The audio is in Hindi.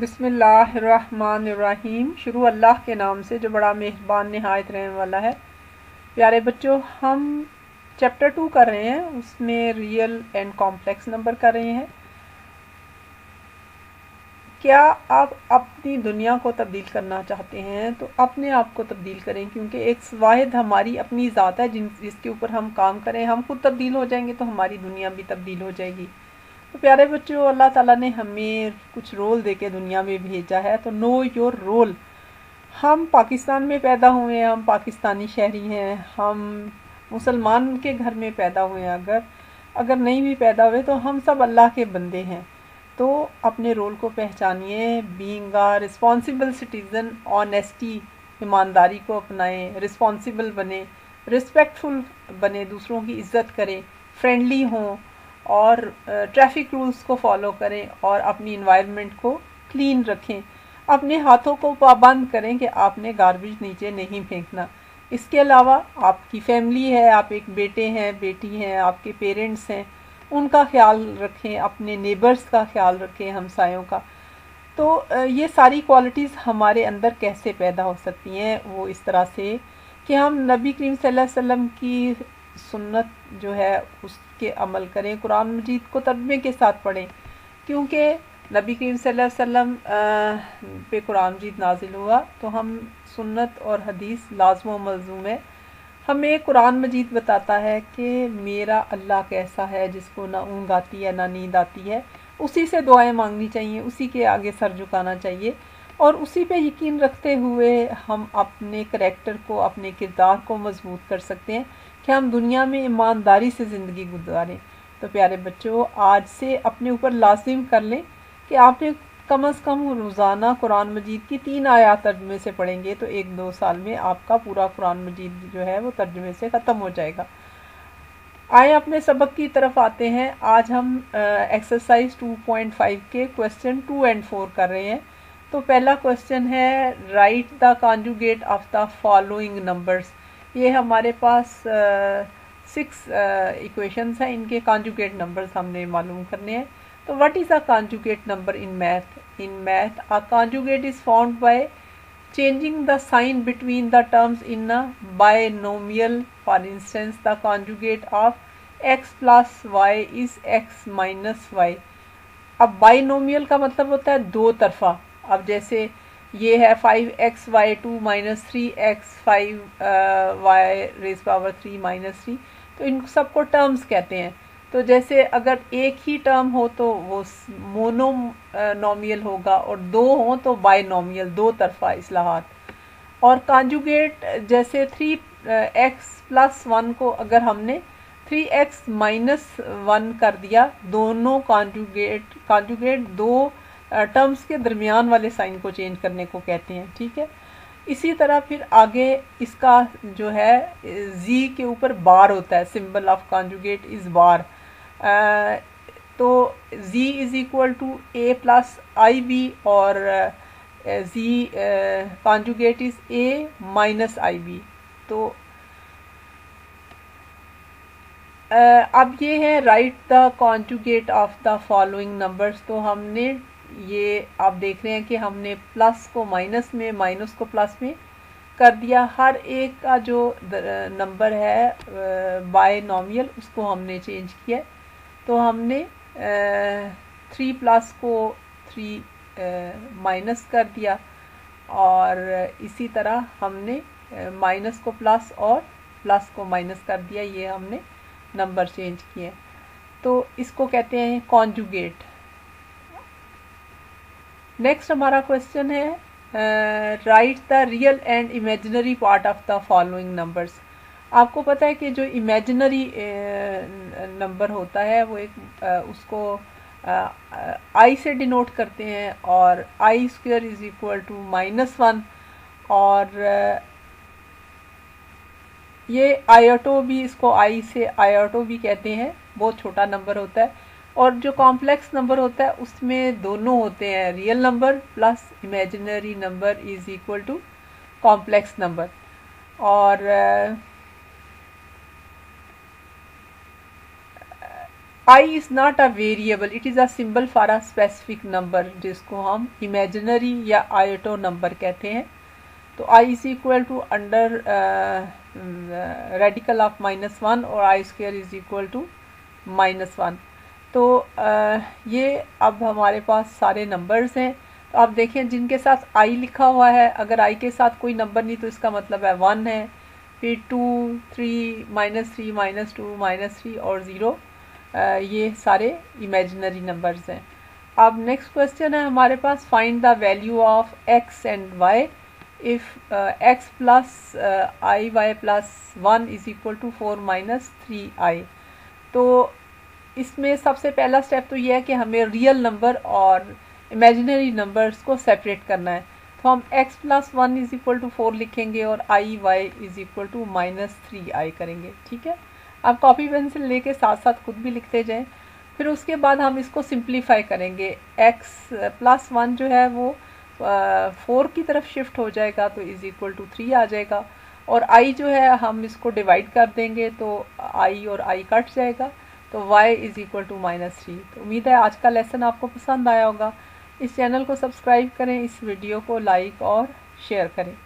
बिसमीम शुरू अल्लाह के नाम से, जो बड़ा मेहरबान, नहायत रहने वाला है। प्यारे बच्चों, हम चैप्टर टू कर रहे हैं। उसमें रियल एंड कॉम्प्लेक्स नंबर कर रहे हैं। क्या आप अपनी दुनिया को तब्दील करना चाहते हैं? तो अपने आप को तब्दील करें, क्योंकि एक वाहिद हमारी अपनी ज़ात है, जिन, जिसके ऊपर हम काम करें। हम खुद तब्दील हो जाएँगे तो हमारी दुनिया भी तब्दील हो जाएगी। तो प्यारे बच्चों, अल्लाह ताला ने हमें कुछ रोल दे के दुनिया में भेजा है तो नो योर रोल हम पाकिस्तान में पैदा हुए हैं, हम पाकिस्तानी शहरी हैं, हम मुसलमान के घर में पैदा हुए हैं। अगर अगर नहीं भी पैदा हुए तो हम सब अल्लाह के बंदे हैं। तो अपने रोल को पहचानिए being a responsible citizen honesty ईमानदारी को अपनाएँ रिस्पॉन्सिबल बने रिस्पेक्टफुल बने, दूसरों की इज़्ज़त करें फ्रेंडली हों और ट्रैफ़िक रूल्स को फॉलो करें और अपनी इन्वायरमेंट को क्लीन रखें। अपने हाथों को पाबंद करें कि आपने गार्बेज नीचे नहीं फेंकना। इसके अलावा आपकी फैमिली है, आप एक बेटे हैं, बेटी हैं, आपके पेरेंट्स हैं, उनका ख्याल रखें, अपने नेबर्स का ख्याल रखें, हमसायों का। तो ये सारी क्वालिटीज़ हमारे अंदर कैसे पैदा हो सकती हैं, वो इस तरह से कि हम नबी करीम सल्लल्लाहु अलैहि वसल्लम की सुन्नत जो है उसके अमल करें, कुरान मजीद को तर्जमे के साथ पढ़ें। क्योंकि नबी करीम वसल्लम पे कुरान मजीद नाजिल हुआ तो हम सुन्नत और हदीस लाजम मलजूम है। हमें कुरान मजीद बताता है कि मेरा अल्लाह कैसा है, जिसको ना ऊँग आती है, ना नींद आती है। उसी से दुआएँ मांगनी चाहिए, उसी के आगे सर झुकाना चाहिए। और उसी पे यकीन रखते हुए हम अपने करेक्टर को, अपने किरदार को मज़बूत कर सकते हैं। कि हम दुनिया में ईमानदारी से ज़िंदगी गुजारें। तो प्यारे बच्चों, आज से अपने ऊपर लाजिम कर लें कि आपने कम अज़ कम रोज़ाना कुरान मजीद की तीन आयात तर्जमे से पढ़ेंगे तो एक दो साल में आपका पूरा कुरान मजीद जो है वो तर्जमे से ख़त्म हो जाएगा। आए अपने सबक की तरफ़ आते हैं। आज हम एक्सरसाइज 2.5 के क्वेश्चन टू एंड फोर कर रहे हैं। तो पहला क्वेश्चन है write the conjugate of the following numbers ये हमारे पास सिक्स इक्वेशंस हैं। इनके कॉन्जुगेट नंबर्स हमने मालूम करने हैं। तो what is a conjugate number in math in math a conjugate is found by changing the sign between the terms in a binomial. For instance, the conjugate of x plus y is x minus y. अब बाइनोमियल का मतलब होता है दो तरफा। अब जैसे ये है five x y two minus three x five y raise power three minus three तो इन सबको टर्म्स कहते हैं। तो जैसे अगर एक ही टर्म हो तो वो मोनो नॉमियल होगा और दो हों तो बाई नॉमियल दो तरफा इसलाहत। और कांजुगेट जैसे थ्री एक्स प्लस वन को अगर हमने थ्री एक्स माइनस वन कर दिया, दोनों कांजुगेट कांजुगेट दो टर्म्स के दरमियान वाले साइन को चेंज करने को कहते हैं ठीक है? इसी तरह फिर आगे इसका जो है जी के ऊपर बार होता है symbol of conjugate is bar तो G is equal to A plus I B और G conjugate is A minus I B तो uh, अब ये है write the conjugate of the following numbers तो हमने ये आप देख रहे हैं कि हमने प्लस को माइनस में माइनस को प्लस में कर दिया। हर एक का जो नंबर है बाय नॉमियल उसको हमने चेंज किया तो हमने थ्री प्लस को थ्री माइनस कर दिया और इसी तरह हमने माइनस को प्लस और प्लस को माइनस कर दिया। ये हमने नंबर चेंज किए तो इसको कहते हैं कॉन्जुगेट नेक्स्ट हमारा क्वेश्चन है write the real and imaginary part of the following numbers आपको पता है कि जो इमेजिनरी नंबर होता है वो एक uh, उसको आई uh, से डिनोट करते हैं और I square is equal to minus one और uh, ये आयोटो भी इसको आई से आयोटो भी कहते हैं बहुत छोटा नंबर होता है। और जो कॉम्प्लेक्स नंबर होता है, उसमें दोनों होते हैं। Real number plus imaginary number is equal to complex number और I is not a variable it is a symbol for a specific number जिसको हम इमेजिनरी या आयोटो नंबर कहते हैं। तो I is equal to under radical of minus one और I square is equal to minus one तो uh, ये अब हमारे पास सारे नंबर्स हैं। तो आप देखें जिनके साथ आई लिखा हुआ है अगर आई के साथ कोई नंबर नहीं तो इसका मतलब है वन है। फिर two three minus three minus two minus three और ज़ीरो ये सारे इमेजिनरी नंबर्स हैं। अब नेक्स्ट क्वेश्चन है हमारे पास find the value of x and y if x plus I y plus one is equal to four minus three I तो इसमें सबसे पहला स्टेप तो यह है कि हमें रियल नंबर और इमेजिनरी नंबर्स को सेपरेट करना है। तो हम x plus one is equal to four लिखेंगे और I y is equal to minus three I करेंगे, ठीक है? आप कॉपी पेंसिल लेके साथ साथ खुद भी लिखते जाएँ। फिर उसके बाद हम इसको सिंप्लीफाई करेंगे। x प्लस वन जो है वो फोर की तरफ़ शिफ्ट हो जाएगा तो इज़ इक्वल टू थ्री आ जाएगा। और i जो है हम इसको डिवाइड कर देंगे तो i और i कट जाएगा। तो y is equal to minus three तो उम्मीद है आज का लेसन आपको पसंद आया होगा। इस चैनल को सब्सक्राइब करें, इस वीडियो को लाइक और शेयर करें।